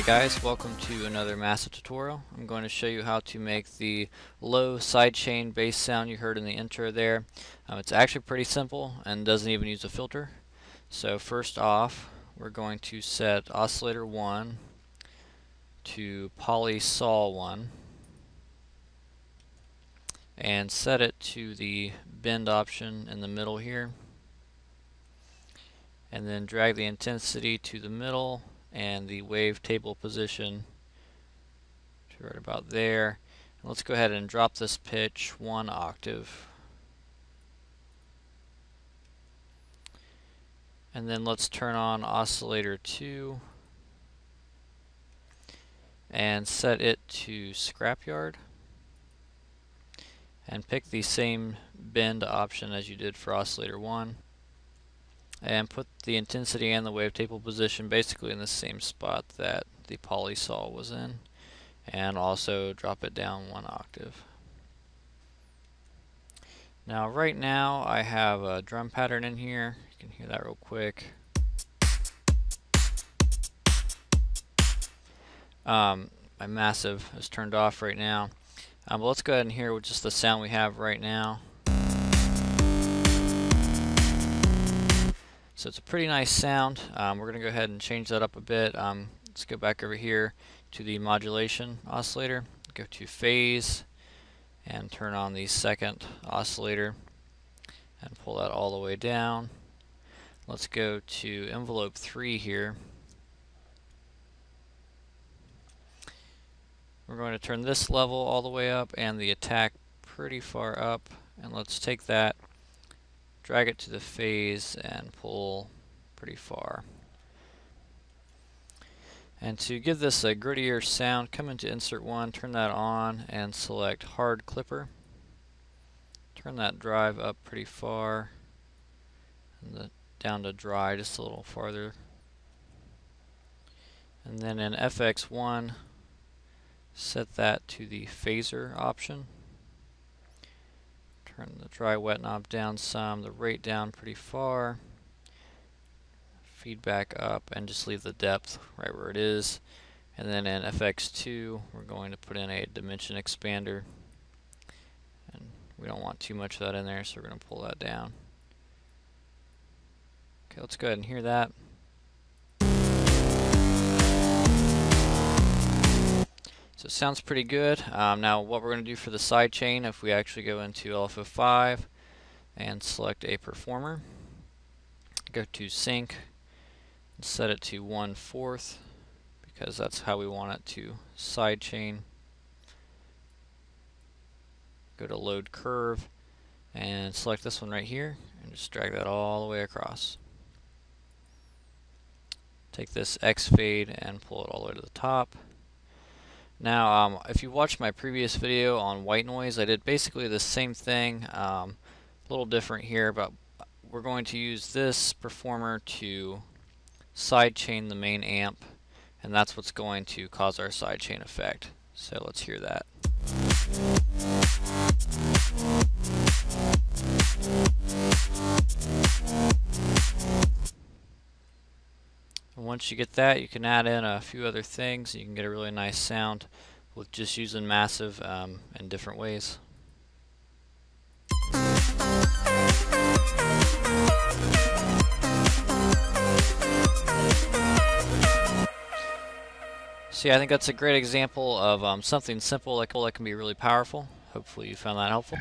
Hey guys, welcome to another massive tutorial. I'm going to show you how to make the low sidechain bass sound you heard in the intro there. Um, it's actually pretty simple and doesn't even use a filter. So first off, we're going to set oscillator 1 to poly sol 1 and set it to the bend option in the middle here and then drag the intensity to the middle and the wave table position to right about there. And let's go ahead and drop this pitch one octave. And then let's turn on oscillator 2 and set it to scrapyard and pick the same bend option as you did for oscillator 1 and put the intensity and the wavetable position basically in the same spot that the polysol was in and also drop it down one octave. Now right now I have a drum pattern in here, you can hear that real quick. Um, my massive is turned off right now. Um, but let's go ahead and hear just the sound we have right now. So it's a pretty nice sound. Um, we're going to go ahead and change that up a bit. Um, let's go back over here to the modulation oscillator. Go to phase and turn on the second oscillator and pull that all the way down. Let's go to envelope 3 here. We're going to turn this level all the way up and the attack pretty far up and let's take that drag it to the phase and pull pretty far. And to give this a grittier sound, come into Insert 1, turn that on, and select Hard Clipper. Turn that drive up pretty far, and the, down to dry just a little farther. And then in FX1, set that to the phaser option. Turn the dry wet knob down some, the rate down pretty far. Feedback up and just leave the depth right where it is. And then in FX2 we're going to put in a dimension expander. And we don't want too much of that in there so we're going to pull that down. Okay, let's go ahead and hear that. Sounds pretty good. Um, now what we're going to do for the side chain, if we actually go into LFO5 and select a performer, go to sync, and set it to 1 fourth because that's how we want it to side chain. Go to load curve and select this one right here and just drag that all the way across. Take this X fade and pull it all the way to the top. Now, um, if you watched my previous video on white noise, I did basically the same thing, um, a little different here, but we're going to use this performer to sidechain the main amp, and that's what's going to cause our sidechain effect. So let's hear that. Once you get that, you can add in a few other things. You can get a really nice sound with just using massive um, in different ways. See, I think that's a great example of um, something simple like oh that can be really powerful. Hopefully you found that helpful.